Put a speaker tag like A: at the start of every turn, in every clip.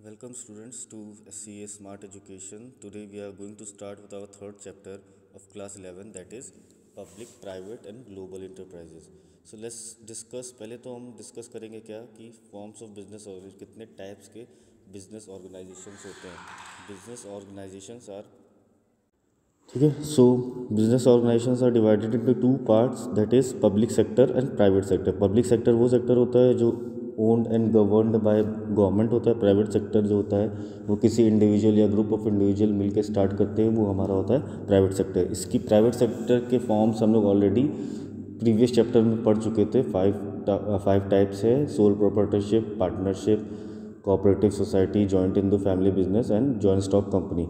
A: Welcome students to SCA Smart Education. Today we are going to start with our third chapter of class 11 that is public, private and global enterprises. So let's discuss पहले तो हम discuss करेंगे क्या कि forms of business कितने types के business organisations होते हैं बिज़नेस ऑर्गेनाइजेशंस आर ठीक है so business organisations are divided into two parts that is public sector and private sector public sector वो सेक्टर होता है जो owned and governed by government होता है प्राइवेट सेक्टर जो होता है, वो किसी इंडिविजुअल या ग्रुप ऑफ़ इंडिविजुअल मिलकर स्टार्ट करते हैं, वो हमारा होता है प्राइवेट सेक्टर इसकी प्राइवेट सेक्टर के फॉर्म्स हम लोग ऑलरेडी प्रीवियस चैप्टर में पढ़ चुके थे फाइव फाइव टाइप्स है sole proprietorship partnership cooperative society joint in the family business and joint stock company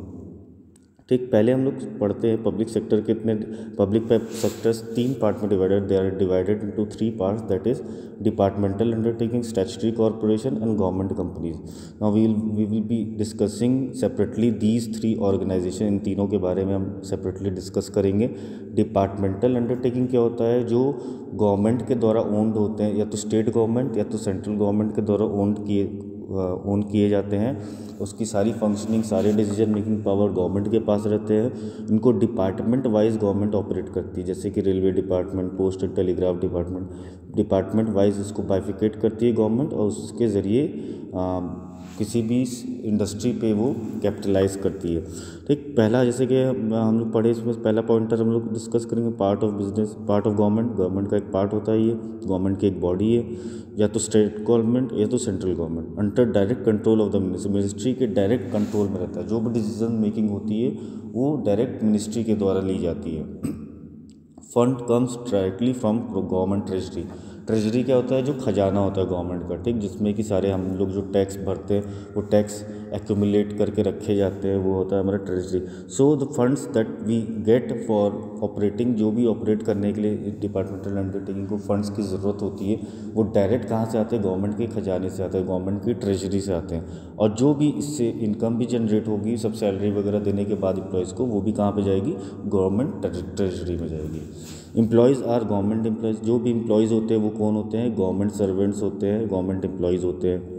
A: ठीक पहले हम लोग पढ़ते हैं पब्लिक सेक्टर के इतने पब्लिक सेक्टर्स तीन पार्ट में divided they are divided into three parts that is departmental undertaking statutory corporation and government companies now we we will be discussing separately these three organisation इन तीनों के बारे में हम separately discuss करेंगे। Departmental undertaking क्या होता है? जो गवर्नमेंट के द्वारा ओन्ड होते हैं, या तो स्टेट गवर्नमेंट या तो सेंट्रल गवर्नमेंट के द्वारा ओन्ड किए ओन किए जाते हैं। उसकी सारी फंक्शनिंग सारे डिसीज़न मेकिंग पावर गवर्नमेंट के पास रहते हैं। इनको डिपार्टमेंट वाइज गवर्नमेंट ऑपरेट करती है। जैसे कि railway department post and telegraph department department wise इसको बाइफिकेट करती है गवर्नमेंट और उसके ज़रिए किसी भी इंडस्ट्री पे वो कैपिटलाइज करती है। ठीक, पहला जैसे कि हम लोग पढ़े इसमें, पहला पॉइंटर हम लोग डिस्कस करेंगे part of business part of government government का एक पार्ट होता है ये गवर्नमेंट की एक बॉडी है, या तो स्टेट गवर्नमेंट या तो central government under direct control of the ministry ministry के डायरेक्ट कंट्रोल में रहता है। जो भी डिसीज़न मेकिंग होती है, वो डायरेक्ट मिनिस्ट्री के द्वारा ली जाती है। Fund comes directly from government treasury treasury क्या होता है? जो खजाना होता है गवर्नमेंट का, ठीक? जिसमें कि सारे हम लोग जो टैक्स भरते हैं, वो टैक्स एक्यूमुलेट करके रखे जाते हैं, वो होता है हमारा treasury. So the funds that we get for operating जो भी ऑपरेट करने के लिए डिपार्टमेंटल अंडरटेकिंग को फंड्स की ज़रूरत होती है, वो डायरेक्ट कहाँ से आते हैं? गवर्नमेंट के खजाने से आते हैं, गवर्नमेंट की ट्रेजरी से आते हैं। और जो भी इससे इनकम भी जनरेट होगी, सब सैलरी वगैरह देने के बाद इम्प्लॉयज़ को, वो भी कहाँ पर जाएगी? गवर्नमेंट ट्रेजरी में जाएगी। एम्प्लॉयज़ आर गवर्नमेंट एम्प्लॉयज़ जो भी एम्प्लॉयज़ होते हैं, वो कौन होते हैं? गवर्नमेंट सर्वेंट्स होते हैं गवर्नमेंट एम्प्लॉयज़ होते हैं।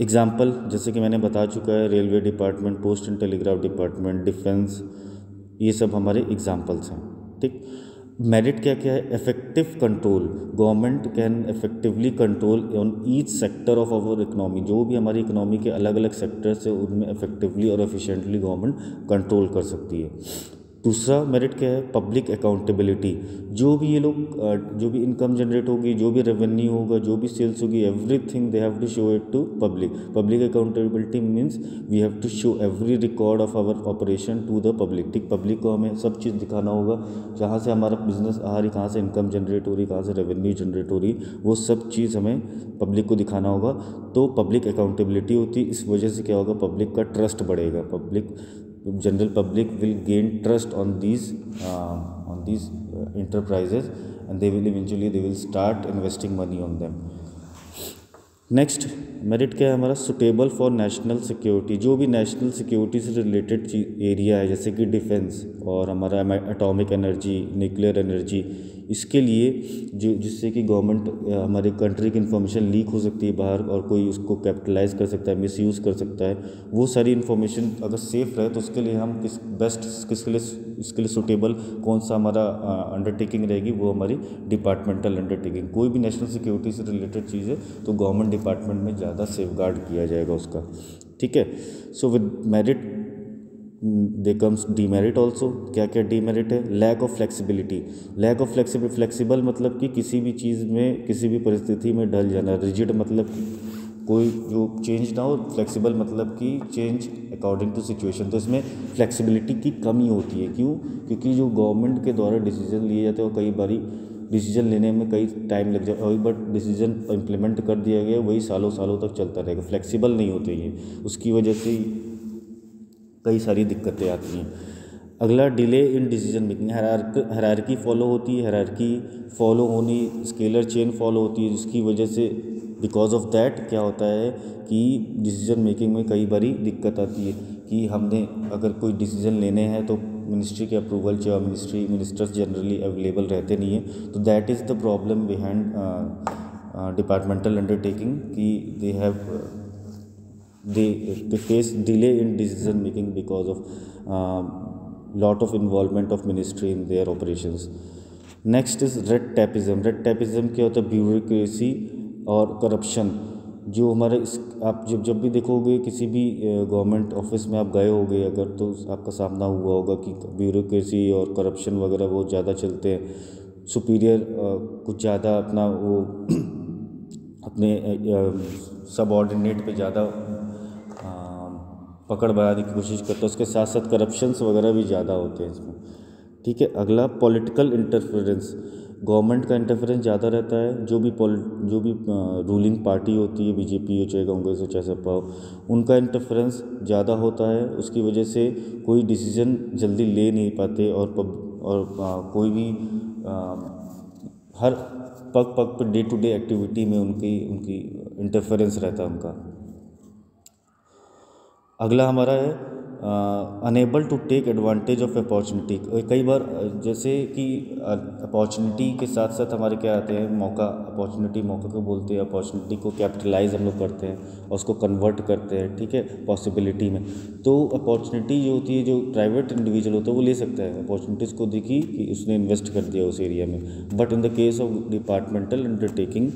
A: एग्ज़ाम्पल जैसे कि मैंने बता चुका है railway department post and telegraph department defence ये सब हमारे एग्जाम्पल्स हैं, ठीक? मेरिट क्या क्या है? Effective control government can effectively control on each sector of our economy जो भी हमारी इकोनॉमी के अलग अलग सेक्टर्स से है, उनमें इफेक्टिवली और एफिशिएंटली गवर्नमेंट कंट्रोल कर सकती है। दूसरा मेरिट क्या है? पब्लिक अकाउंटेबिलिटी जो भी ये लोग जो भी इनकम जनरेट होगी, जो भी रेवेन्यू होगा, जो भी सेल्स होगी everything they have to show it to public public accountability means we have to show every record of our operation to the public ठीक पब्लिक को हमें सब चीज़ दिखाना होगा, जहाँ से हमारा बिज़नेस आ रही, कहाँ से इनकम जनरेट हो रही, कहाँ से रेवेन्यू जनरेट हो रही, वो सब चीज़ हमें पब्लिक को दिखाना होगा। तो पब्लिक अकाउंटेबिलिटी होती, इस वजह से क्या होगा? पब्लिक का ट्रस्ट बढ़ेगा। Public general public will gain trust on these uh, on these uh, enterprises and they will eventually they will start investing money on them next merit क्या है हमारा सुटेबल फॉर नेशनल सिक्योरिटी जो भी national security से related area है जैसे कि defence और हमारा एटॉमिक एनर्जी न्यूक्लियर एनर्जी इसके लिए जो, जिससे कि गवर्नमेंट हमारे कंट्री की इन्फॉर्मेशन लीक हो सकती है बाहर और कोई उसको कैपिटलाइज कर सकता है मिस यूज़ कर सकता है, वो सारी इन्फॉर्मेशन अगर सेफ़ रहे तो उसके लिए हम किस, बेस्ट किसके लिए, इसके लिए सुटेबल कौन सा हमारा अंडरटेकिंग रहेगी वो हमारी डिपार्टमेंटल अंडरटेकिंग कोई भी नेशनल सिक्योरिटी से रिलेटेड चीज़ है तो गवर्नमेंट डिपार्टमेंट में ज़्यादा सेफ़ किया जाएगा उसका। ठीक है? So with merit they comes demerit also क्या क्या डीमेरिट है? Lack of flexibility lack of flexible flexible मतलब कि किसी भी चीज़ में, किसी भी परिस्थिति में ढल जाना। रिजिड मतलब कोई जो चेंज ना हो फ्लेक्सिबल मतलब कि चेंज अकॉर्डिंग टू सिचुएशन तो इसमें फ्लेक्सिबिलिटी की कमी होती है। क्यों? क्योंकि जो गवर्नमेंट के द्वारा डिसीज़न लिए जाते हैं वो कई बारी डिसीज़न लेने में कई टाइम लग जाए बट डिसीज़न इम्प्लीमेंट कर दिया गया, वही सालों सालों तक चलता रहेगा। फ्लेक्सिबल नहीं होते ये। उसकी वजह से कई सारी दिक्कतें आती हैं। अगला delay in decision making. Hierarchy follow होती है। हरारकी फॉलो होनी, स्केलर चेन फॉलो होती है, जिसकी वजह से बिकॉज़ ऑफ़ दैट क्या होता है कि डिसीज़न मेकिंग में कई बारी दिक्कत आती है कि हमने अगर कोई डिसीज़न लेने हैं तो मिनिस्ट्री के अप्रूवल चाहिए मिनिस्ट्री, मिनिस्टर्स जनरली अवेलेबल रहते नहीं हैं। तो that is the problem behind departmental undertaking कि they have they they face delay in decision making because of uh, lot of involvement of ministry in their operations. Next is red tapism red tapism क्या होता है? Bureaucracy और corruption जो हमारे इस आप जब जब भी देखोगे किसी भी गवर्नमेंट ऑफ़िस में आप गए होगे अगर तो आपका सामना हुआ होगा कि ब्यूरोक्रेसी और करप्शन वगैरह बहुत ज़्यादा चलते हैं। सुपीरियर कुछ ज़्यादा अपना वो अपने सब ऑर्डिनेट पे ज़्यादा पकड़ बनाने की कोशिश करते हैं। उसके साथ साथ करप्शंस वगैरह भी ज़्यादा होते हैं इसमें। ठीक है अगला पॉलिटिकल इंटरफेरेंस गवर्नमेंट का इंटरफेरेंस ज़्यादा रहता है। जो भी जो भी रूलिंग पार्टी होती है बीजेपी हो चाहे कांग्रेस हो चाहे सपा हो उनका इंटरफेरेंस ज़्यादा होता है। उसकी वजह से कोई डिसीज़न जल्दी ले नहीं पाते और पब, और आ, कोई भी आ, हर पग पग per day to day activity में उनकी उनकी इंटरफेरेंस रहता है उनका। अगला हमारा है unable to take advantage of opportunity कई बार जैसे कि अपॉर्चुनिटी के साथ साथ हमारे क्या आते हैं, मौका अपॉर्चुनिटी मौका को बोलते हैं अपॉर्चुनिटी को कैपिटलाइज हम लोग करते हैं, और उसको कन्वर्ट करते हैं, ठीक है पॉसिबिलिटी में। तो अपॉर्चुनिटी जो होती है, जो प्राइवेट इंडिविजुअल होता है, वो ले सकता है। अपॉर्चुनिटीज़ को देखी कि उसने इन्वेस्ट कर दिया उस एरिया में। But in the case of departmental undertaking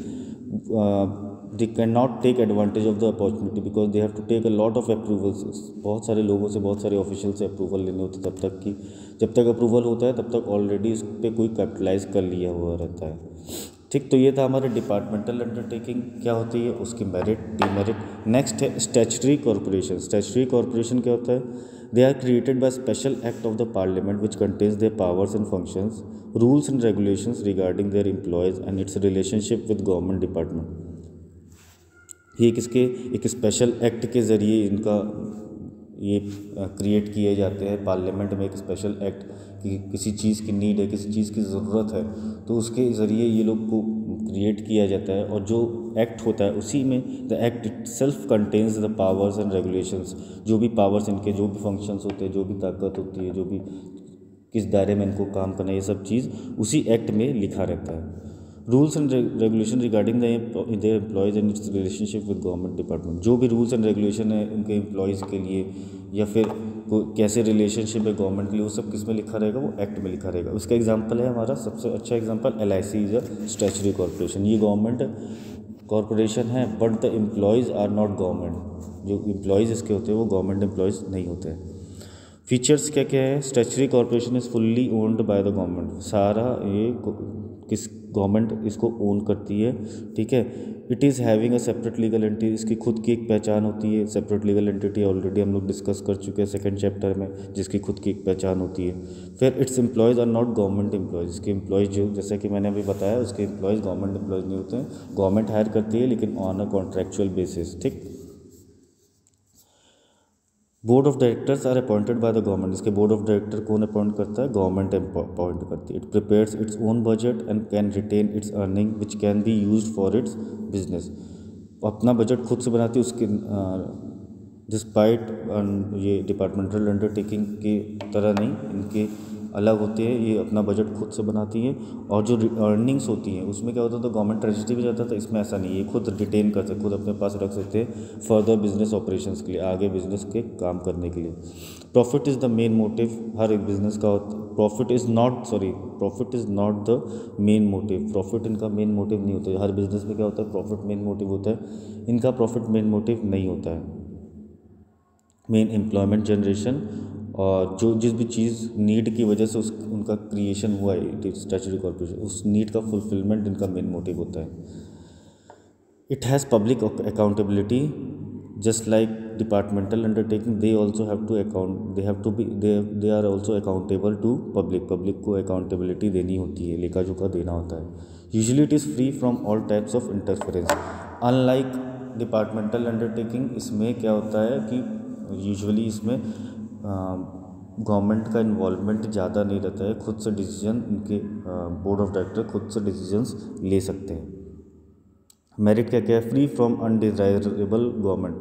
A: they can not take advantage of the opportunity because they have to take a lot of approvals बहुत सारे लोगों से, बहुत सारे ऑफिशियल से अप्रूवल लेने होते तब तक कि, जब तक अप्रूवल होता है, तब तक ऑलरेडी इस पर कोई कैपिटलाइज कर लिया हुआ रहता है। ठीक तो ये था हमारे डिपार्टमेंटल अंडरटेकिंग क्या होती है, उसकी मेरिट डीमेरिट नेक्स्ट है स्टैचुरी कॉरपोरेशन स्टैचुरी कॉरपोरेशन क्या होता है? They are created by special act of the parliament which contains their powers and functions rules and regulations regarding their employees and its relationship with government department ये किसके, एक special act के ज़रिए इनका ये क्रिएट किए जाते हैं। पार्लियामेंट में एक स्पेशल एक्ट कि किसी चीज़ की नीड है, किसी चीज़ की ज़रूरत है तो उसके ज़रिए ये लोग को क्रिएट किया जाता है और जो एक्ट होता है, उसी में the act itself contains the powers and regulations जो भी पावर्स इनके, जो भी फ़ंक्शंस होते हैं, जो भी ताकत होती है, जो भी किस दायरे में इनको काम करना है, ये सब चीज़ उसी एक्ट में लिखा रहता है। Rules and regulation regarding the employees and its relationship with government department जो भी रूल्स एंड रेगुलेशन है, उनके एम्प्लॉयज़ के लिए या फिर कैसे रिलेशनशिप है गवर्नमेंट के लिए, वो सब किसमें लिखा रहेगा? वो एक्ट में लिखा रहेगा। उसका एग्ज़ाम्पल है हमारा, सबसे अच्छा example L I C is a statutory corporation ये गवर्नमेंट कॉरपोरेशन है but the employees are not government जो एम्प्लॉयज़ इसके होते हैं, वो गवर्नमेंट एम्प्लॉयज़ नहीं होते हैं। फीचर्स क्या क्या है? Statutory corporation is fully owned by the government सारा ये किस गवर्नमेंट इसको ओन करती है, ठीक है? It is having a separate legal entity इसकी खुद की एक पहचान होती है सेपरेट लीगल एंटिटी ऑलरेडी हम लोग डिस्कस कर चुके हैं सेकेंड चैप्टर में, जिसकी खुद की एक पहचान होती है। फिर its employees are not government employees इसके एम्प्लॉयज़ जो, जैसे कि मैंने अभी बताया, उसके एम्प्लॉयज़ गवर्नमेंट एम्प्लॉयज़ नहीं होते हैं। गवर्नमेंट हायर करती है, लेकिन ऑन अ कॉन्ट्रेक्चुअल बेसिस ठीक? Board of directors are appointed by the government इसके बोर्ड ऑफ़ डायरेक्टर कौन अपॉइंट करता है? गवर्नमेंट अपॉइंट करती है। It prepares its own budget and can retain its earning which can be use for its business अपना budget खुद से बनाती है, उसके डिस्पाइट ये डिपार्टमेंटल अंडरटेकिंग की तरह नहीं, इनके अलग होते हैं, ये अपना बजट खुद से बनाती है और जो अर्निंग्स होती हैं, उसमें क्या होता था गवर्नमेंट ट्रेजिटी भी जाता था इसमें ऐसा नहीं है खुद रिटेन कर सकते, खुद अपने पास रख सकते हैं फर्दर बिज़नेस ऑपरेशंस के लिए, आगे बिज़नेस के काम करने के लिए। Profit is the main motive हर एक बिज़नेस का profit is not sorry profit is not the main motive profit इनका मेन मोटिव नहीं होता है, हर बिज़नेस में क्या होता है प्रॉफिट मेन मोटिव होता है, इनका प्रॉफिट मेन मोटिव नहीं होता है। मेन एम्प्लॉयमेंट जनरेशन और जो जिस भी चीज़ नीड की वजह से उस, उनका क्रिएशन हुआ है स्टैचुरी कॉरपोरेशन उस नीड का फुलफिलमेंट इनका मेन मोटिव होता है। It has public accountability just like departmental undertaking they also have to account they have to be they are also accountable to public public को accountability देनी होती है लेखा जोखा देना होता है। Usually it is free from all types of interference unlike departmental undertaking इसमें क्या होता है कि यूजुअली इसमें गवर्नमेंट का इन्वॉल्वमेंट ज़्यादा नहीं रहता है, खुद से डिसीज़न उनके बोर्ड ऑफ़ डायरेक्टर खुद से डिसीजंस ले सकते हैं। मेरिट क्या क्या है? Free from undesirable government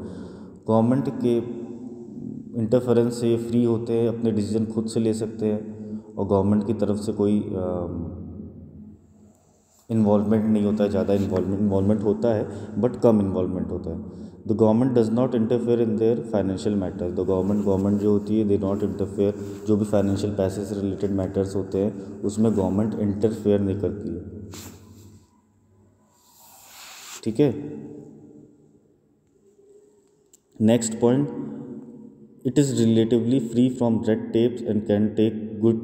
A: government के इंटरफेरेंस से फ्री होते हैं, अपने डिसीज़न खुद से ले सकते हैं और गवर्नमेंट की तरफ़ से कोई इन्वॉल्वमेंट नहीं होता है, ज़्यादा इन्वॉल्वमेंट होता है बट कम इन्वॉल्वमेंट होता है। The government does not interfere in their financial matters the government government जो होती है दे नॉट इंटरफेयर जो भी फाइनेंशियल पैसे से रिलेटेड मैटर्स होते हैं, उसमें गवर्नमेंट इंटरफेयर नहीं करती है। ठीक है? Next point it is relatively free from red tapes and can take good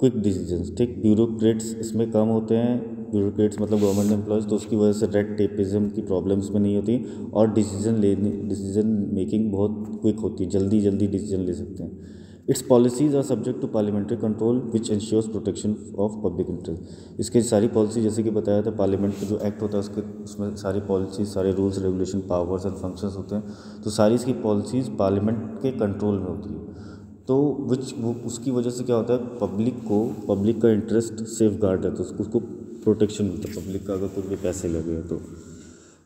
A: quick decisions ठीक ब्यूरोक्रेट्स इसमें कम होते हैं ब्यूरोक्रेट्स मतलब गवर्नमेंट एम्प्लॉयज़ तो उसकी वजह से रेड टेपिज्म की प्रॉब्लम्स में नहीं होती और डिसीज़न लेने डिसीज़न मेकिंग बहुत क्विक होती है जल्दी जल्दी डिसीज़न ले सकते हैं। Its policies are subject to parliamentary control which ensures protection of public interest इसके सारी पॉलिसी जैसे कि बताया था पार्लियामेंट का जो एक्ट होता है, उसके, उसमें सारी पॉलिसी सारे rules regulation powers and functions होते हैं। तो सारी इसकी पॉलिसीज़ पार्लियामेंट के कंट्रोल में होती है। तो विच वो, उसकी वजह से क्या होता है पब्लिक को पब्लिक का इंटरेस्ट सेफ़ गार्ड है तो उसको प्रोटेक्शन मिलता है पब्लिक का, अगर कुछ भी पैसे लगे तो।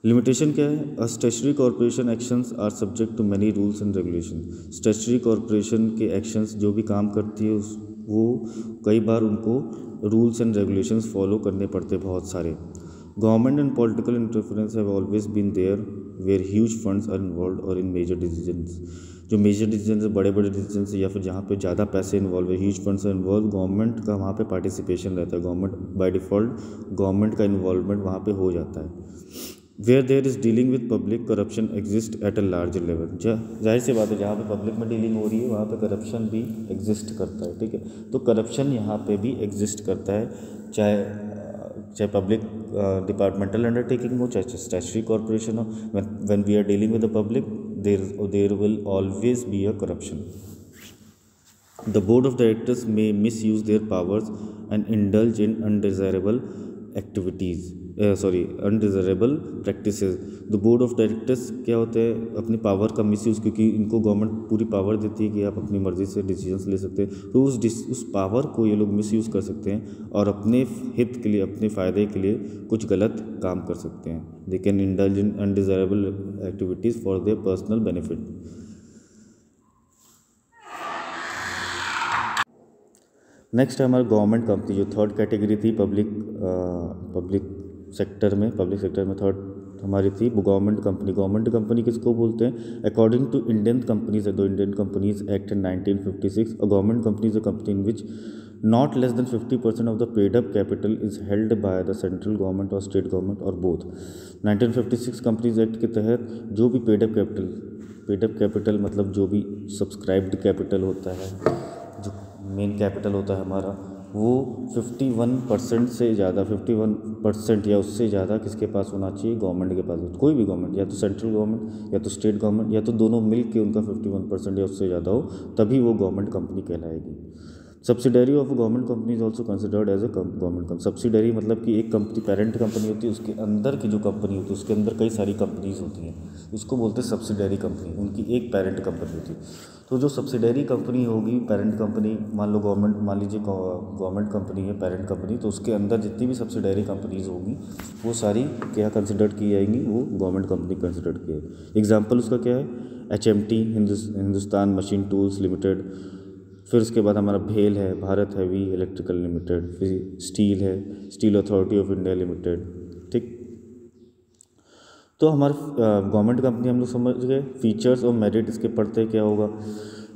A: लिमिटेशन क्या है? Stationary corporation actions are subject to many rules and regulation stationary corporation के एक्शंस जो भी काम करती है, उस, वो कई बार उनको रूल्स एंड रेगुलेशंस फॉलो करने पड़ते बहुत सारे। Government and political interference have always been there where huge funds are involve और इन मेजर डिसीजंस जो मेजर डिसीज़न बड़े बड़े डिसीज़न या फिर जहाँ पे ज़्यादा पैसे इन्वॉल्व है ह्यूज फंड्स इन्वॉल्व गवर्नमेंट का वहाँ पे पार्टिसिपेशन रहता है। गवर्नमेंट बाय डिफ़ॉल्ट गवर्नमेंट का इन्वॉल्वमेंट वहाँ पे हो जाता है। Where there is dealing with public corruption exist at a large level ज़ाहिर सी बात है, जहाँ पे पब्लिक में डीलिंग हो रही है, वहाँ पे करप्शन भी एग्जिस्ट करता है, ठीक है? तो करप्शन यहाँ पे भी एग्जिस्ट करता है, चाहे चाहे पब्लिक डिपार्टमेंटल अंडरटेकिंग हो, चाहे स्टेचुरी कॉरपोरेशन हो। When we are dealing with the public there, there will always be a corruption. The board of directors may misuse their powers and indulge in undesirable activities. Sorry undesirable practice the board of directors क्या होते हैं? अपनी power का miss use क्योंकि इनको government पूरी power देती है कि आप अपनी मर्ज़ी से डिसीजंस ले सकते हैं। तो उस उस पावर को ये लोग मिस यूज़ कर सकते हैं और अपने हित के लिए, अपने फ़ायदे के लिए कुछ गलत काम कर सकते हैं। They can indulge in undesirable activities for their personal benefit next है हमारा गवर्नमेंट कंपनी जो थर्ड कैटेगरी थी पब्लिक पब्लिक सेक्टर में पब्लिक सेक्टर में थर्ड हमारी थी गवर्नमेंट कंपनी गवर्नमेंट कंपनी किसको बोलते हैं? अकॉर्डिंग टू इंडियन कंपनीज़ दो Indian companies act in 1956 a government company is a company in which not less than 50 percent of the paid up capital is held by the central government और state government और both 1956 companies act के तहत जो भी paid up capital paid up capital मतलब जो भी subscribed capital होता है, जो मेन कैपिटल होता है हमारा वो 51 परसेंट से ज़्यादा 51 परसेंट या उससे ज़्यादा किसके पास होना चाहिए? गवर्नमेंट के पास कोई भी गवर्नमेंट या तो सेंट्रल गवर्नमेंट या तो स्टेट गवर्नमेंट या तो दोनों मिल के उनका 51 परसेंट या उससे ज़्यादा हो, तभी वो गवर्नमेंट कंपनी कहलाएगी। Subsidiary of government company is also considered as a government subsidiary मतलब कि एक कंपनी पेरेंट कंपनी होती है, उसके अंदर की जो कंपनी होती है, उसके अंदर कई सारी कंपनीज़ होती हैं। उसको बोलते हैं सब्सिडरी कंपनी उनकी एक पेरेंट कंपनी होती है। तो जो सब्सिडरी कंपनी होगी पेरेंट कंपनी मान लो गवर्नमेंट मान लीजिए गवर्नमेंट कंपनी है पेरेंट कंपनी तो उसके अंदर जितनी भी सब्सिडरी कंपनीज़ होगी, वो सारी क्या कंसिडर की जाएँगी, वो गवर्नमेंट कंपनी कंसिडर की जाएगी। एग्ज़ाम्पल उसका क्या है? H M T Hindustan machine tools limited फिर उसके बाद हमारा भेल है, भारत हैवी इलेक्ट्रिकल लिमिटेड, फिर स्टील है, steel authority of India limited, ठीक? तो हमारे गवर्नमेंट कंपनी हम लोग समझ गए, फीचर्स और मेरिट इसके पढ़ते क्या होगा?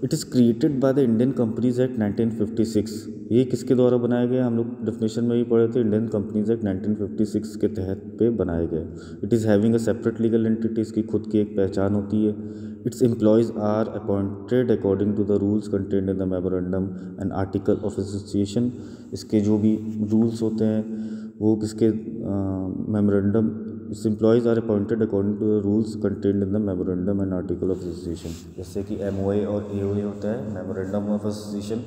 A: It is created by the Indian companies act 1956 ये किसके द्वारा बनाया गया हम लोग डेफिनेशन में भी पढ़े थे इंडियन कंपनीज़ एक्ट 1956 के तहत पे बनाए गए it is having a separate legal entity इसकी खुद की एक पहचान होती है। Its employees are appointed according to the rules content in the memorandum and article of association इसके जो भी रूल्स होते हैं, वो किसके memorandum employees are appointed according to the rules contained in the memorandum and article of association. जैसे कि एम और ए होता है मेमोरेंडम ऑफ़ एसोसिएशन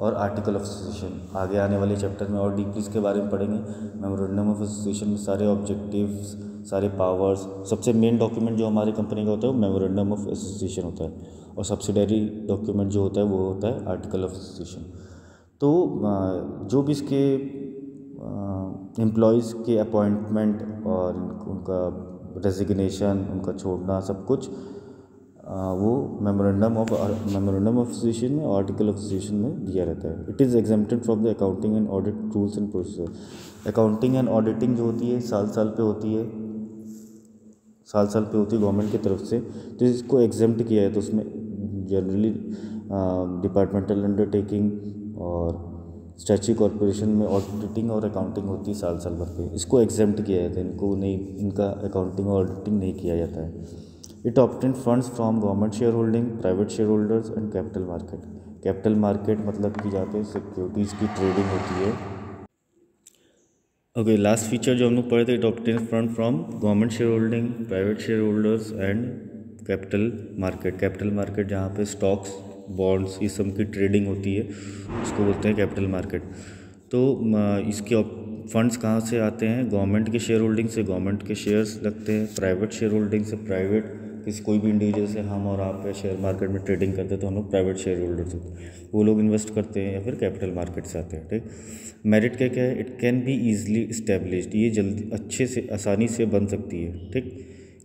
A: और आर्टिकल ऑफ़ एसोसिएशन आगे आने वाले चैप्टर में और डीपली इसके बारे में पढ़ेंगे। मेमोरेंडम ऑफ़ एसोसिएशन में सारे ऑब्जेक्टिव्स सारे पावर्स सबसे मेन डॉक्यूमेंट जो हमारी कंपनी का होता है, वो मेमोरेंडम ऑफ़ एसोसिएशन होता है। और सब्सिडरी डॉक्यूमेंट जो होता है, वो होता है आर्टिकल ऑफ़ एसोसिएशन तो जो भी इसके एम्प्लॉयज़ के अपॉइंटमेंट और उनका रेजिग्नेशन उनका छोड़ना, सब कुछ वो memorandum of memorandum of association में आर्टिकल ऑफ़ एसोसिएशन में दिया रहता है। It is exempted from the accounting and audit rules and procedure accounting and auditing जो होती है, साल साल पे होती है, साल साल पे होती है गवर्नमेंट की तरफ़ से तो इसको एग्जाम्प्ट किया है तो उसमें जनरली डिपार्टमेंटल अंडरटेकिंग और स्टैची कॉरपोरेशन में ऑडिटिंग और अकाउंटिंग होती है साल साल भर पे इसको एग्जाम्प्ट किया जाता है। इनको नहीं, इनका अकाउंटिंग और ऑडिटिंग नहीं किया जाता है। It obtain funds from government share holding private share holders and capital market capital market मतलब कि पे सिक्योरिटीज़ की ट्रेडिंग होती है। ओके लास्ट फीचर जो हम लोग पढ़े थे it obtain fund from government share holding private share holders and capital market capital market जहाँ पे स्टॉक्स बॉन्ड्स ये सब की ट्रेडिंग होती है, उसको बोलते हैं कैपिटल मार्केट तो इसके फंड्स कहाँ से आते हैं? गवर्नमेंट के शेयर होल्डिंग से गवर्नमेंट के शेयर्स लगते हैं प्राइवेट शेयर होल्डिंग से प्राइवेट किसी कोई भी इंडिविजुअल से हम और आप शेयर मार्केट में ट्रेडिंग करते हैं तो हम लोग प्राइवेट शेयर होल्डर्स होते हैं. वो लोग इन्वेस्ट करते हैं या फिर कैपिटल मार्केट से आते हैं, ठीक? मेरिट क्या क्या है? It can be easily established ये जल्दी, अच्छे से, आसानी से बन सकती है, ठीक?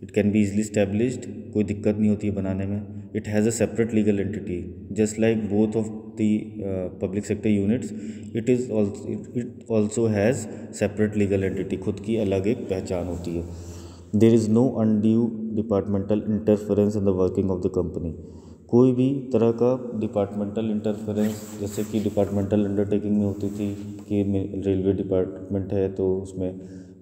A: It can be easily established कोई दिक्कत नहीं होती है बनाने में. It has a separate legal entity just like both of the public sector units it is it also has separate legal entity खुद की अलग एक पहचान होती है there is no undue departmental interference in the working of the company कोई भी तरह का डिपार्टमेंटल इंटरफेरेंस जैसे कि डिपार्टमेंटल अंडरटेकिंग में होती थी कि रेलवे डिपार्टमेंट है तो उसमें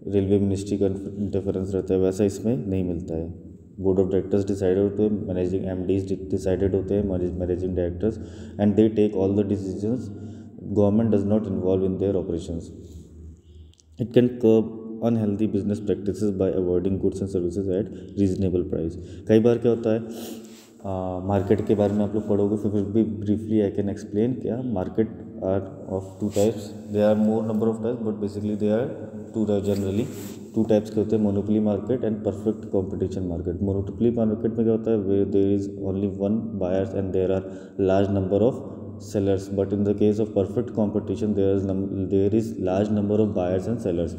A: रेलवे मिनिस्ट्री का इंटरफेरेंस रहता है, वैसा इसमें नहीं मिलता है। बोर्ड ऑफ़ डायरेक्टर्स डिसाइडेड होते हैं मैनेजिंग एम डिसाइडेड होते हैं managing directors and they take all the decisions government does not involve in their operations it can curb unhealthy business practice by avoiding goods and services at reasonable price कई बार क्या होता है market uh, के बारे में आप लोग पढ़ोगे फिर भी ब्रीफली आई कैन एक्सप्लेन क्या market are of two types they are more number of types but basically they are two generally two types के होते हैं monopoly market and perfect competition market monopoly market में क्या होता है? Where there is only one buyers and there are large number of sellers. But in the case of perfect competition, there is there is large number of buyers and sellers.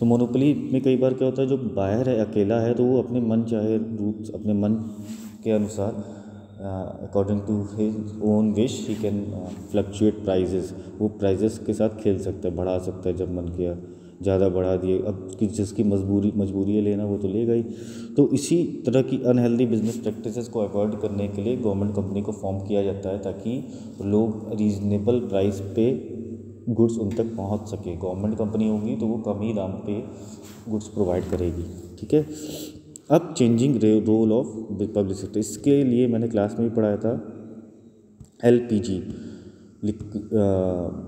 A: तो monopoly में कई बार क्या होता है? जो buyer है, अकेला है तो वो अपने मन चाहे, रूप, अपने मन के अनुसार according to his own wish he can fluctuate prices वो प्राइजेस के साथ खेल सकता है, बढ़ा सकता है जब मन किया। ज़्यादा बढ़ा दिए। अब कि जिसकी मजबूरी मजबूरी है लेना वो तो लेगा ही तो इसी तरह की अनहेल्दी बिज़नेस प्रैक्टिसेस को अवॉइड करने के लिए गवर्नमेंट कंपनी को फॉर्म किया जाता है ताकि लोग रीजनेबल प्राइस पे गुड्स उन तक पहुँच सके। गवर्नमेंट कंपनी होगी तो वो कम ही दाम पे गुड्स प्रोवाइड करेगी। ठीक है? अब चेंजिंग रोल ऑफ़ पब्लिसिटी इसके लिए मैंने क्लास में भी पढ़ाया था। L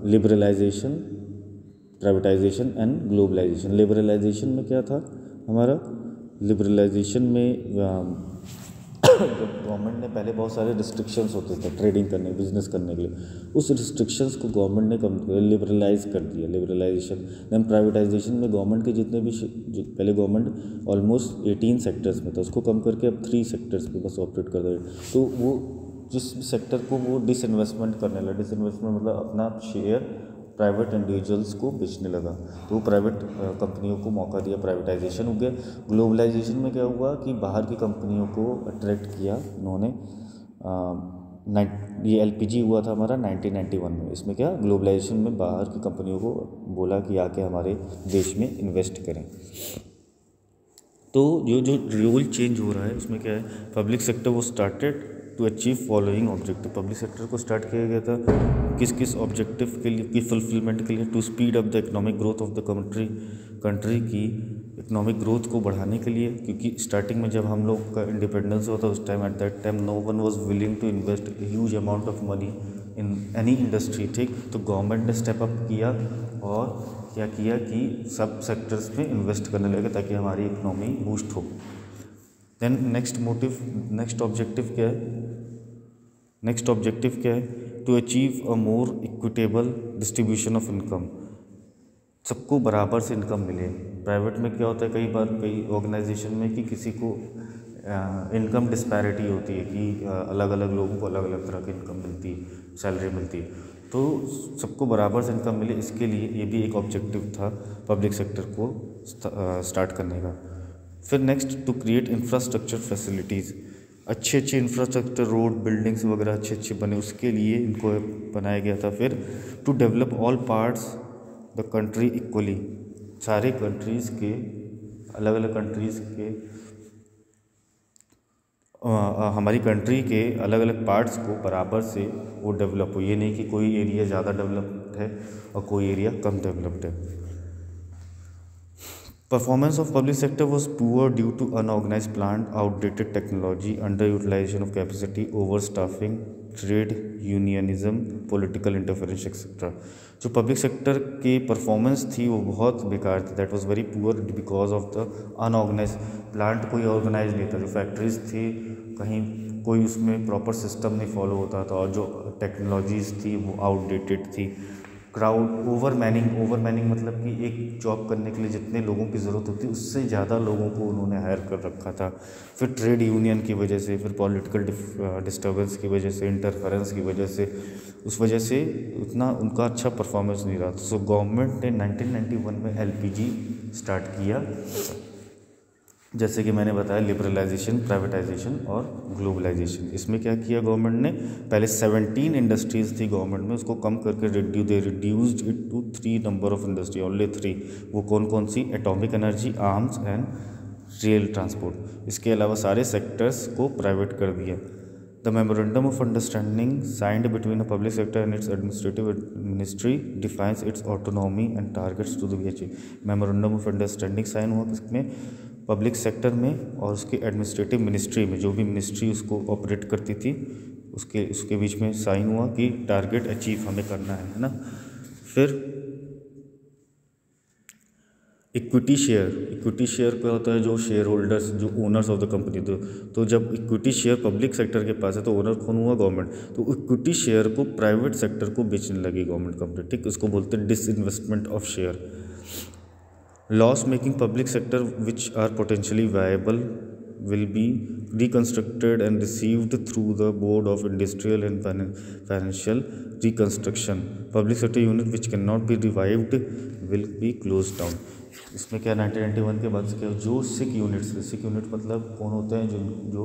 A: liberalisation privatisation and globalisation liberalisation में क्या था हमारा? लिबरलाइजेशन में जब गवर्नमेंट ने पहले बहुत सारे रिस्ट्रिक्शंस होते थे ट्रेडिंग करने बिज़नेस करने के लिए, उस रिस्ट्रिक्शंस को गवर्नमेंट ने कम लिबरलाइज कर दिया लिबरलाइजेशन दैन प्राइवेटाइजेशन में गवर्नमेंट के जितने भी पहले गवर्नमेंट ऑलमोस्ट एटीन सेक्टर्स में था, उसको कम करके अब थ्री सेक्टर्स पे बस ऑपरेट कर रहे तो वो, जिस सेक्टर को वो डिसइन्वेस्टमेंट करने लगा डिसइन्वेस्टमेंट मतलब अपना शेयर प्राइवेट इंडिविजुअल्स को बेचने लगा। तो प्राइवेट कंपनियों को मौका दिया प्राइवेटाइजेशन हो गया। ग्लोबलाइजेशन में क्या हुआ कि बाहर की कंपनियों को अट्रैक्ट किया उन्होंने। ये एलपीजी हुआ था हमारा 1991 में। इसमें क्या ग्लोबलाइजेशन में बाहर की कंपनियों को बोला कि आके हमारे देश में इन्वेस्ट करें। तो जो जो रूल चेंज हो रहा है, उसमें क्या है पब्लिक सेक्टर वो started to achieve following objective public sector को स्टार्ट किया गया था किस किस ऑब्जेक्टिव के लिए की फुलफिलमेंट के लिए to speed up the economic growth of the country country की इकोनॉमिक ग्रोथ को बढ़ाने के लिए, क्योंकि स्टार्टिंग में जब हम लोग का इंडिपेंडेंस हुआ था उस time at that time no one was willing to invest huge amount of money in any industry ठीक? तो गवर्नमेंट ने स्टेप अप किया और क्या किया कि सब सेक्टर्स में इन्वेस्ट करने लगे ताकि हमारी इकोनॉमी बूस्ट हो। Then next motive next objective क्या है? नेक्स्ट ऑब्जेक्टिव क्या है? To achieve a more equitable distribution of income सबको बराबर से इनकम मिले। प्राइवेट में क्या होता है कई बार, कई ऑर्गेनाइजेशन में कि किसी को इनकम डिस्पैरिटी होती है कि अलग अलग लोगों को अलग अलग तरह की इनकम मिलती है सैलरी मिलती है। तो सबको बराबर से इनकम मिले, इसके लिए ये भी एक ऑब्जेक्टिव था पब्लिक सेक्टर को स्टार्ट करने का। फिर next to create infrastructure facilities अच्छे अच्छे इंफ्रास्ट्रक्चर रोड बिल्डिंग्स वगैरह अच्छे अच्छे बने उसके लिए इनको बनाया गया था फिर to develop all parts the country equally सारे कंट्रीज़ के अलग अलग कंट्रीज़ के आ, आ, हमारी कंट्री के अलग अलग पार्ट्स को बराबर से वो डेवलप हो ये नहीं कि कोई एरिया ज़्यादा डेवलप्ड है और कोई एरिया कम डेवलप्ड है। Performance of public sector was poor due to unorganise plan outdated technology under utilisation of capacity over staffing trade unionism political interference etcetera जो पब्लिक सेक्टर की परफॉर्मेंस थी वो बहुत बेकार थी। That was very poor because of the unorganise plant कोई organise नहीं था। जो फैक्ट्रीज थी, कहीं कोई उसमें प्रॉपर सिस्टम नहीं फॉलो होता था। और जो टेक्नोलॉजीज़ थी, वो आउटडेटेड थी। Crowd over manning over manning मतलब कि एक जॉब करने के लिए जितने लोगों की ज़रूरत होती है, उससे ज़्यादा लोगों को उन्होंने हायर कर रखा था। फिर ट्रेड यूनियन की वजह से, फिर पॉलिटिकल डिस्टर्बेंस की वजह से इंटरफेरेंस की वजह से, उस वजह से उतना उनका अच्छा परफॉर्मेंस नहीं रहा। था सो गवर्नमेंट ने 1991 में एलपीजी स्टार्ट किया। जैसे कि मैंने बताया लिबरलाइजेशन प्राइवेटाइजेशन और ग्लोबलाइजेशन इसमें क्या किया गवर्नमेंट ने? पहले 17 इंडस्ट्रीज़ थी गवर्नमेंट में, उसको कम करके Rideau they reduced it to three number of industry only three वो कौन कौन सी? Atomic energy arms and rail transport इसके अलावा सारे सेक्टर्स को प्राइवेट कर दिया। The memorandum of understanding signed between the public sector and its administrative ministry defines its autonomy and targets to the be memorandum of understanding sign हुआ किसमें? Public sector में और उसकी एडमिनिस्ट्रेटिव मिनिस्ट्री में, जो भी मिनिस्ट्री उसको ऑपरेट करती थी, उसके उसके बीच में साइन हुआ कि टारगेट अचीव हमें करना है है ना? फिर इक्विटी शेयर इक्विटी शेयर क्या होता है? जो शेयर होल्डर्स जो ओनर्स ऑफ़ द कंपनी तो तो जब इक्विटी शेयर पब्लिक सेक्टर के पास है तो ओनर कौन हुआ? गवर्नमेंट तो इक्विटी शेयर को प्राइवेट सेक्टर को बेचने लगी गवर्नमेंट कंपनी ठीक? उसको बोलते हैं disinvestment of share loss making public sector which are potentially viable will be reconstructed and received through the board of industrial and financial reconstruction public sector unit which cannot be revived will be closed down इसमें क्या 1991 के बाद से क्या जो सिक units सिक unit मतलब कौन होते हैं जो जो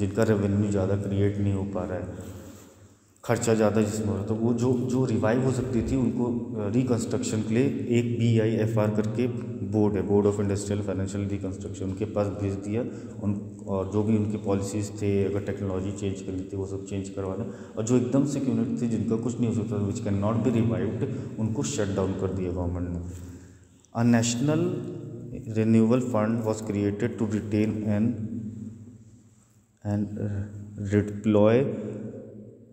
A: जिनका रेवेन्यू ज़्यादा क्रिएट नहीं हो पा रहा है खर्चा ज़्यादा जिसमें हो रहा तो वो जो जो रिवाइव हो सकती थी, उनको रिकन्स्ट्रक्शन के लिए एक बी आई एफ़ आर करके बोर्ड है board of industrial financial reconstruction उनके पास भेज दिया। उन, और जो भी उनके पॉलिसीज़ थे, अगर टेक्नोलॉजी चेंज करनी थी, वो सब चेंज करवाना। और जो एकदम से यूनिट थी, जिनका कुछ नहीं हो सकता which can not be revived उनको शट डाउन कर दिया गवर्नमेंट ने। A national renewal fund was created to retain and and deploy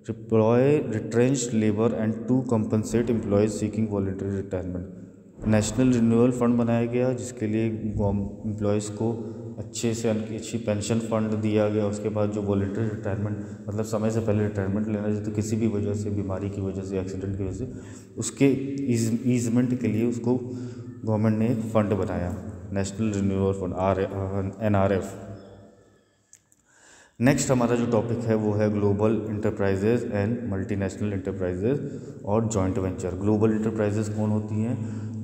A: deploy retrenched labour and to compensate employees seeking voluntary retirement national renewal fund बनाया गया, जिसके लिए employees को अच्छे से उनकी अच्छी पेंशन फंड दिया गया, उसके बाद जो वॉल्ट्री रिटायरमेंट मतलब समय से पहले रिटायरमेंट लेना चाहिए तो किसी भी वजह से, बीमारी की वजह से एक्सीडेंट की वजह से, उसके ईजमेंट के लिए उसको गवर्नमेंट ने एक फ़ंड बनाया national renewal fund R N R F next हमारा जो टॉपिक है, वो है global enterprises and multinational enterprises और जॉइंट वेंचर ग्लोबल इंटरप्राइजेज कौन होती हैं?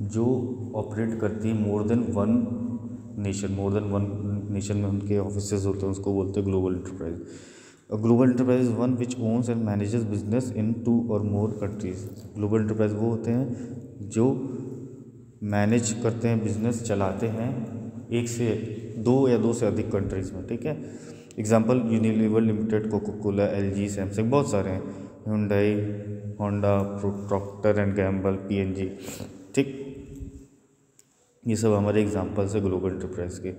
A: जो ऑपरेट करती हैं more than one nation more than one nation में उनके ऑफ़िस होते हैं, उसको बोलते हैं global enterprise global enterprise one which owns and manages business in two or more countries global enterprise वो होते हैं जो मैनेज करते हैं बिज़नेस चलाते हैं एक से दो या दो से अधिक कंट्रीज़ में, ठीक है? Example Unilever limited Coca Cola L G Samsung बहुत सारे हैं। Hyundai Honda Procter and Gamble P and G ठीक? ये सब हमारे एग्जाम्पल्स है ग्लोबल इंटरप्राइज के।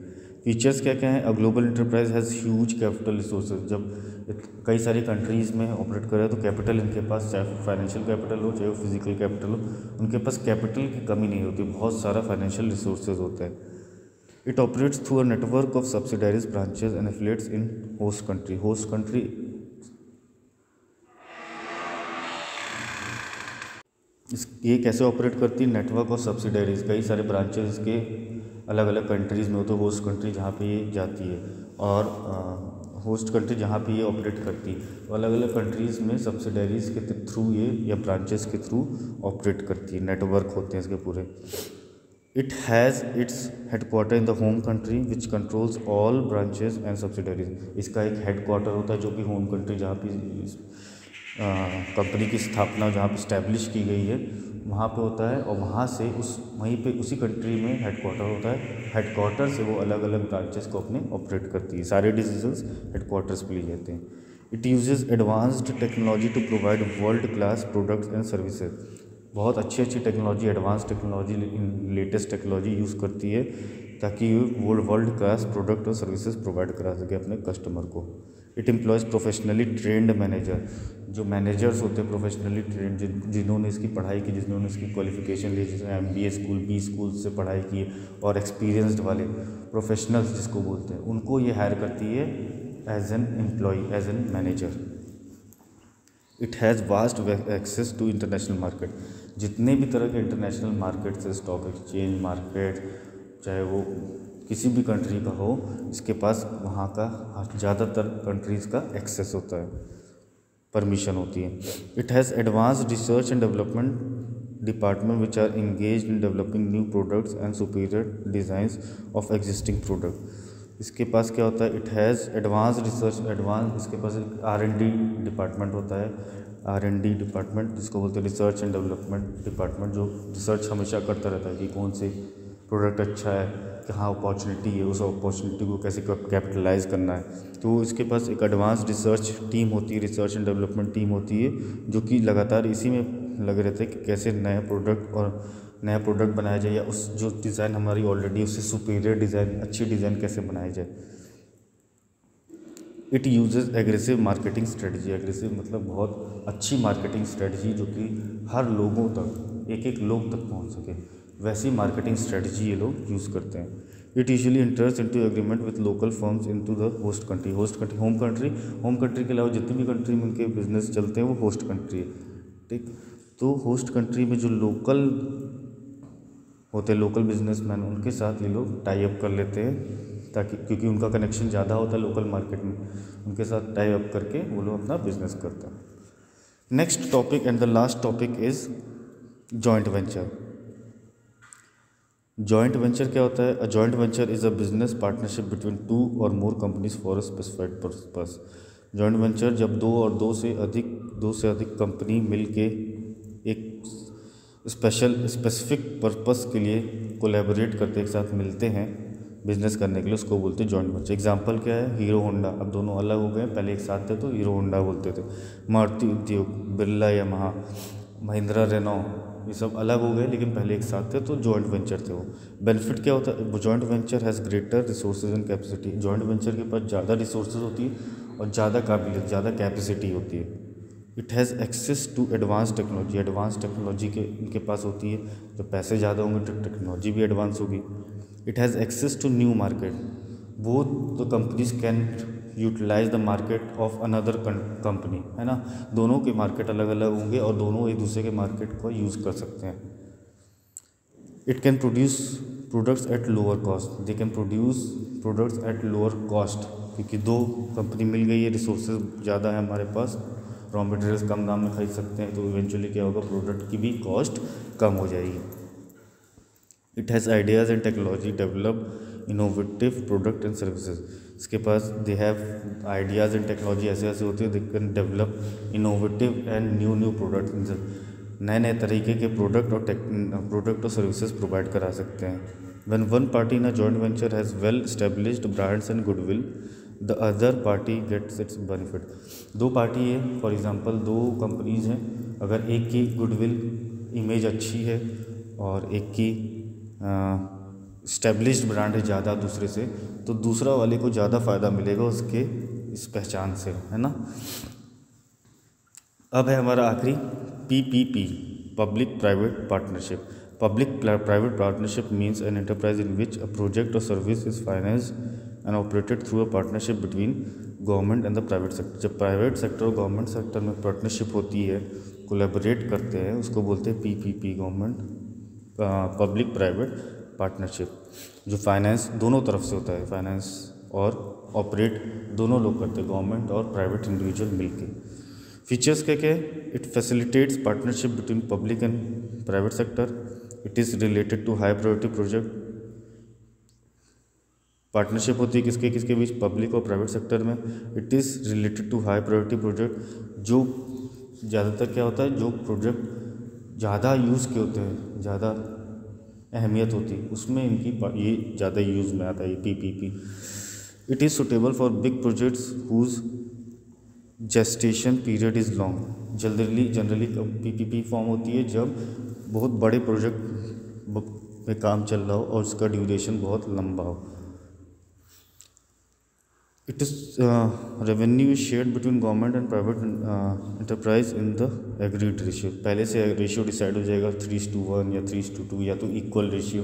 A: फीचर्स क्या क्या हैं? A global enterprise has huge capital resources जब कई सारी कंट्रीज़ में ऑपरेट कर रहे तो कैपिटल इनके पास, चाहे फाइनेंशियल कैपिटल हो, चाहे फ़िज़िकल कैपिटल हो, उनके पास कैपिटल की कमी नहीं होती। बहुत सारा फाइनेंशियल रिसोर्सेज होता है। It operates through a network of subsidiaries, branches, and affiliates in host country. Host country. ये कैसे ऑपरेट करती है? नेटवर्क ऑफ़ सब्सिडरीज कई सारे ब्रांचेज के अलग अलग कंट्रीज़ में होते हैं। होस्ट कंट्री जहाँ पे ये जाती है। और होस्ट कंट्री जहाँ पे ये ऑपरेट करती है। तो अलग अलग कंट्रीज़ में सब्सिडरीज़ के थ्रू ये या ब्रांचेस के थ्रू ऑपरेट करती है। नेटवर्क होते हैं इसके पूरे। It has its headquarter in the home country, which controls all branches and subsidiaries. इसका एक हेडक्वार्टर होता है जो कि होम कंट्री जहाँ पे कंपनी की स्थापना, जहाँ पे स्टैब्लिश की गई है, वहाँ पे होता है और वहाँ से उस, वहीं पे उसी कंट्री में हेडक्वार्टर होता है। हेडक्वार्टर से वो अलग अलग ब्रांचेस को अपने ऑपरेट करती है। सारे डिसीजंस हेडक्वार्टर्स पे लिए जाते हैं। It uses advanced technology to provide world class products and services बहुत अच्छी अच्छी technology advance technology latest technology use करती है, ताकि वो वर्ल्ड क्लास प्रोडक्ट और सर्विसेज़ प्रोवाइड करा सके अपने कस्टमर को। It employs professionally trained manager जो मैनेजर्स होते हैं प्रोफेशनली ट्रेंड जिन, जिन्होंने इसकी पढ़ाई की, जिन्होंने इसकी क्वालिफिकेशन ली, जिसने M B A school B school से पढ़ाई की और एक्सपीरियंसड वाले प्रोफेशनल्स जिसको बोलते हैं, उनको ये हायर करती है as an employee as an manager it has vast access to international market जितने भी तरह के इंटरनेशनल मार्केट से स्टॉक एक्सचेंज मार्केट चाहे वो किसी भी कंट्री का हो, इसके पास वहाँ का ज़्यादातर कंट्रीज़ का एक्सेस होता है परमिशन होती है। It has advance research and development department which are engage in developing new products and superior designs of existing product इसके पास क्या होता है? It has advance research advance इसके पास आर एंड डी डिपार्टमेंट होता है। आर एंड डी डिपार्टमेंट जिसको बोलते हैं रिसर्च एंड डेवलपमेंट डिपार्टमेंट जो रिसर्च हमेशा करता रहता है कि कौन से प्रोडक्ट अच्छा है, कहाँ अपॉर्चुनिटी है, उस अपॉर्चुनिटी को कैसे कैपिटलाइज करना है। तो इसके पास एक एडवांस रिसर्च टीम होती है रिसर्च एंड डेवलपमेंट टीम होती है, जो कि लगातार इसी में लगे रहते हैं कि कैसे नया प्रोडक्ट और नया प्रोडक्ट बनाया जाए या उस जो डिज़ाइन हमारी ऑलरेडी उससे सुपीरियर डिज़ाइन अच्छी डिज़ाइन कैसे बनाई जाए। It uses aggressive marketing strategy, aggressive मतलब बहुत अच्छी मार्केटिंग स्ट्रेटजी जो कि हर लोगों तक एक एक लोग तक पहुँच सके। वैसी मार्केटिंग स्ट्रेटजी ये लोग यूज़ करते हैं। It usually interest in to agreement with local firms in to the host country. Host country, home country. Home country के अलावा जितनी भी कंट्री में उनके बिज़नेस चलते हैं, वो होस्ट कंट्री है। ठीक? तो होस्ट कंट्री में जो लोकल होते हैं, लोकल बिजनेसमैन, उनके साथ ये लोग टाई अप कर लेते हैं। ताकि, क्योंकि उनका कनेक्शन ज़्यादा होता है लोकल मार्केट में, उनके साथ टाई अप करके वो लोग अपना बिज़नेस करते हैं। Next topic and the last topic is joint venture joint venture क्या होता है? A joint venture is a business partnership between two or more companies for a specified purpose joint venture जब दो और दो से अधिक, दो से अधिक कंपनी मिल के एक स्पेशल स्पेसिफिक पर्पस के लिए कोलेबोरेट करते, एक साथ मिलते हैं बिज़नेस करने के लिए उसको बोलते हैं जॉइंट वेंचर एग्ज़ाम्पल क्या है? हीरो होंडा अब दोनों अलग हो गए। पहले एक साथ थे तो हीरो होंडा बोलते थे। मारुति उद्योग बिरला यमहा महिंद्रा रेनो ये सब अलग हो गए, लेकिन पहले एक साथ थे तो जॉइंट वेंचर थे वो। बेनिफिट क्या होता है? Joint venture has greater resources and capacity joint venture के पास ज़्यादा रिसोर्सेज होती है और ज़्यादा काबिलियत ज़्यादा कैपेसिटी होती है। It has access to advance technology advance technology के, इनके पास होती है। जब पैसे ज़्यादा होंगे तो टेक्नोलॉजी भी एडवांस होगी। It has access to new market both the companies can utilise the market of another company है ना? दोनों के मार्केट अलग अलग होंगे और दोनों एक दूसरे के मार्केट को यूज़ कर सकते हैं। It can produce products at lower cost they can produce products at lower cost क्योंकि दो कंपनी मिल गई है रिसोर्सेज ज़्यादा है हमारे पास रॉ मटेरियल्स कम दाम में खरीद सकते हैं तो इवेंचुअली क्या होगा? प्रोडक्ट की भी कॉस्ट कम हो जाएगी। It has ideas and technology develop innovative product and services इसके पास they have ideas and technology ऐसे ऐसे होती है they can develop innovative and new new product नए नए तरीके के प्रोडक्ट और प्रोडक्ट और सर्विसेज़ प्रोवाइड करा सकते हैं। When one party in a joint venture has well established brands and goodwill, the other party gets its benefit. दो पार्टी है फॉर एग्जांपल दो कंपनीज़ हैं। अगर एक की गुडविल इमेज अच्छी है और एक की इस्टेब्लिश्ड ब्रांड है ज़्यादा दूसरे से तो दूसरा वाले को ज़्यादा फ़ायदा मिलेगा उसके इस पहचान से, है ना? अब है हमारा आखिरी P P P public private partnership public private partnership means an enterprise in which a project or service is finance and operated through a partnership between government and the private sector जब private sector और government sector में partnership होती है collaborate करते हैं, उसको बोलते हैं P P P government public private partnership जो फाइनेंस दोनों तरफ़ से होता है फाइनेंस और ऑपरेट दोनों लोग करते हैं गवर्नमेंट और प्राइवेट इंडिविजुअल मिलके। फीचर्स क्या क्या है? It facilitates partnership between public and private sector it is related to high priority project partnership होती है किसके किसके बीच? पब्लिक और प्राइवेट सेक्टर में। It is related to high priority project जो ज़्यादातर क्या होता है? जो प्रोजेक्ट ज़्यादा यूज़ के होते हैं, ज़्यादा अहमियत होती है उसमें इनकी ये ज़्यादा यूज़ में आता है P P P it is suitable for big projects whose gestation period is long generally generally P P P form होती है जब बहुत बड़े प्रोजेक्ट में काम चल रहा हो और उसका ड्यूरेशन बहुत लंबा हो। It is revenue share between government and private enterprise in the agreed ratio पहले से रेशियो डिसाइड हो जाएगा थ्री टू वन या थ्री टू टू या तो इक्वल रेशियो